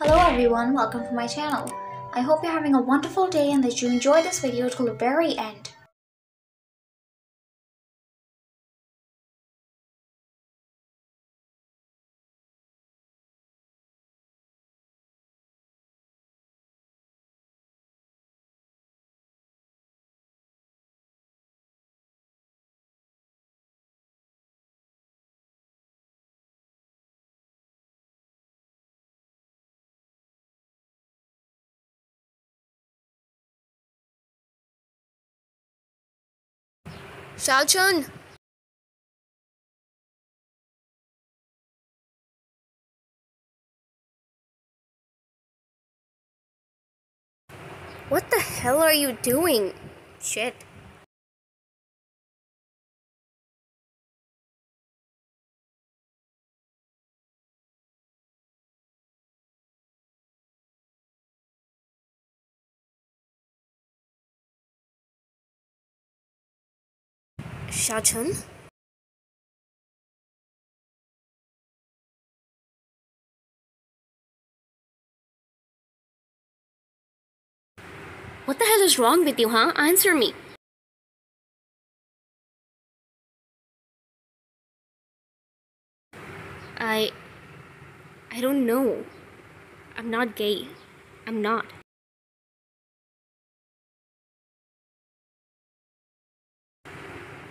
Hello everyone, welcome to my channel. I hope you're having a wonderful day and that you enjoy this video till the very end. Shao Qun! What the hell are you doing? Shit. Shao Qun? What the hell is wrong with you, huh? Answer me. I. I don't know. I'm not gay. I'm not.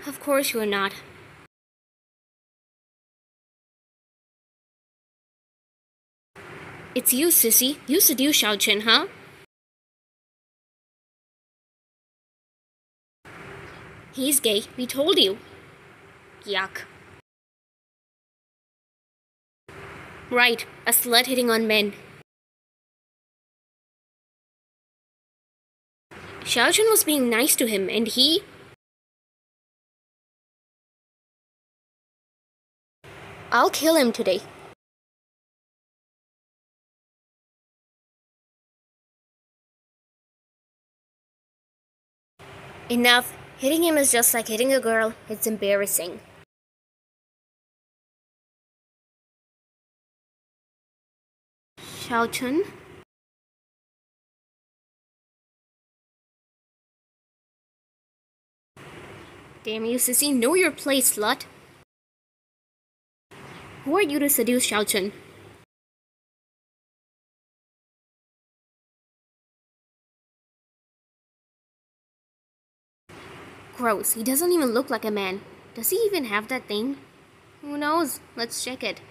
Of course you're not. It's you, sissy. You seduce Shao Qun, huh? He's gay. We told you. Yuck. Right, a slut hitting on men. Shao Qun was being nice to him, and he. I'll kill him today. Enough. Hitting him is just like hitting a girl. It's embarrassing. Shao Qun? Damn you, sissy. Know your place, slut. Who are you to seduce Shao Qun? Gross, he doesn't even look like a man. Does he even have that thing? Who knows? Let's check it.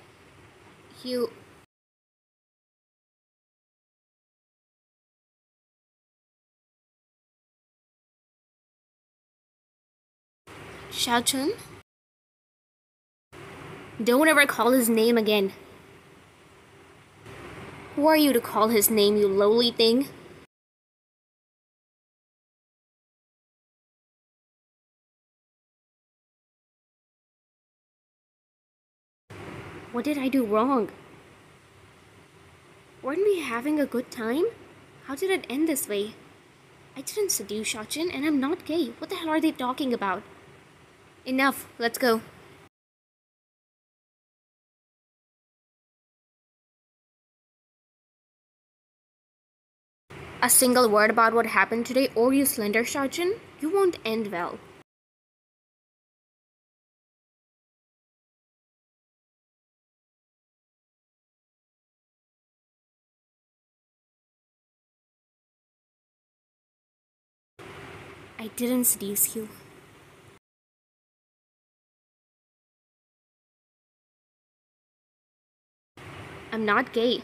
You. Shao Qun? Don't ever call his name again. Who are you to call his name, you lowly thing? What did I do wrong? Weren't we having a good time? How did it end this way? I didn't seduce Shao Qun and I'm not gay. What the hell are they talking about? Enough, let's go. A single word about what happened today or you slender Shao Qun, you won't end well. I didn't seduce you. I'm not gay.